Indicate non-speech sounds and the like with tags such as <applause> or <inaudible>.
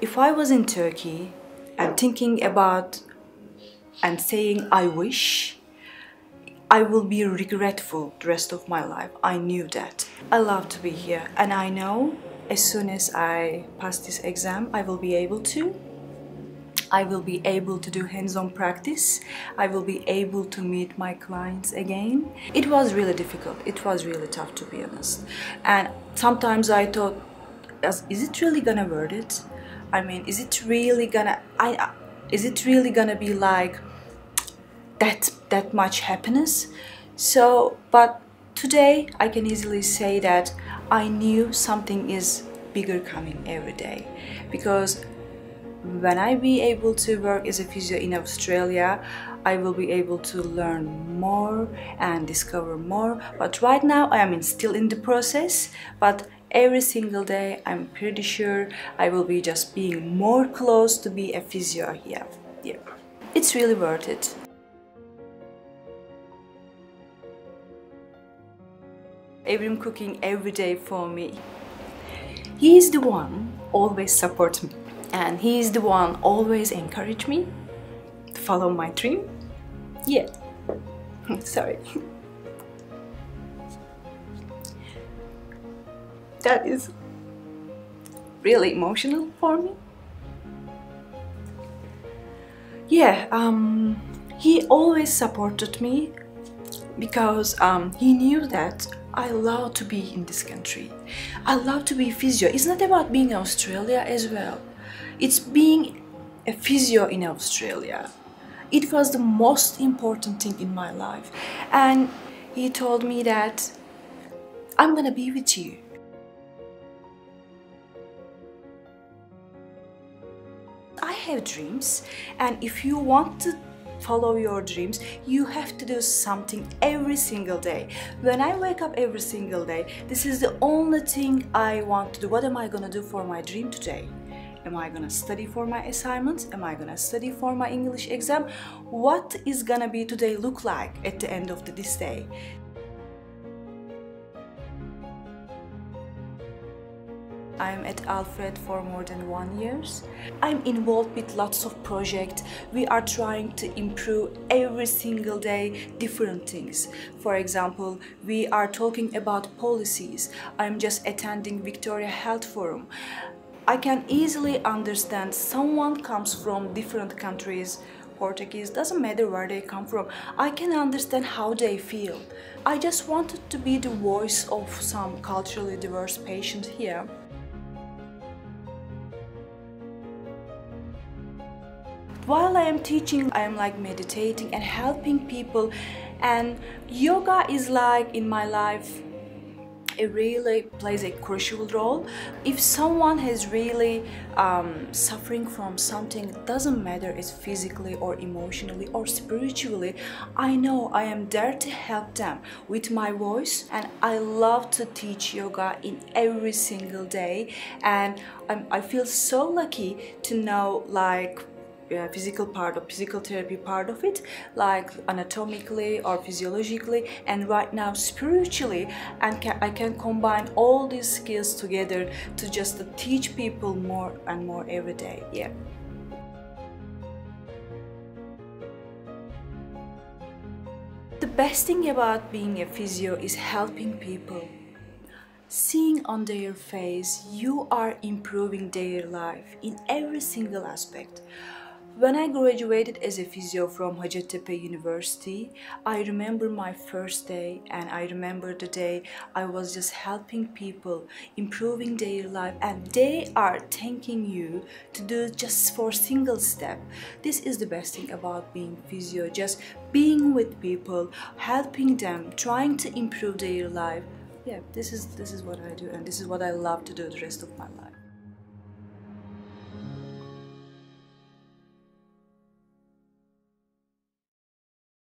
if I was in Turkey and thinking about and saying I wish, I will be regretful the rest of my life. I knew that. I love to be here and I know as soon as I pass this exam, I will be able to. I will be able to do hands-on practice. I will be able to meet my clients again. It was really difficult. It was really tough to be honest. And sometimes I thought, is it really gonna worth it? I mean, is it really gonna, I, is it really gonna be like that, that much happiness? So, but today I can easily say that I knew something is bigger coming every day because when I be able to work as a physio in Australia, I will be able to learn more and discover more. But right now I am still in the process, but every single day I'm pretty sure I will be just being more close to be a physio here. Yeah. It's really worth it. Evrim cooking every day for me. He is the one always support me and he is the one always encourage me to follow my dream. Yeah, <laughs> sorry. That is really emotional for me. Yeah, um, he always supported me because um, he knew that I love to be in this country. I love to be physio. It's not about being in Australia as well. It's being a physio in Australia. It was the most important thing in my life. And he told me that I'm gonna be with you. Have dreams and if you want to follow your dreams, you have to do something every single day. When I wake up every single day, this is the only thing I want to do. What am I gonna do for my dream today? Am I gonna study for my assignments? Am I gonna study for my English exam? What is gonna be today look like at the end of this day? I'm at Alfred for more than one years. I'm involved with lots of projects. We are trying to improve every single day different things. For example, we are talking about policies. I'm just attending Victoria Health Forum. I can easily understand someone comes from different countries Portuguese, doesn't matter where they come from. I can understand how they feel. I just wanted to be the voice of some culturally diverse patients here. While I am teaching, I am like meditating and helping people and yoga is like in my life it really plays a crucial role. If someone is really um, suffering from something, doesn't matter it's physically or emotionally or spiritually, I know I am there to help them with my voice and I love to teach yoga in every single day and I'm, I feel so lucky to know like uh, physical part or physical therapy part of it like anatomically or physiologically. And right now spiritually and I can combine all these skills together to just teach people more and more every day. Yeah. The best thing about being a physio is helping people. Seeing on their face you are improving their life in every single aspect when I graduated as a physio from Hacettepe University, I remember my first day and I remember the day I was just helping people, improving their life and they are thanking you to do just for single step. This is the best thing about being physio, just being with people, helping them, trying to improve their life. Yeah, this is, this is what I do and this is what I love to do the rest of my life.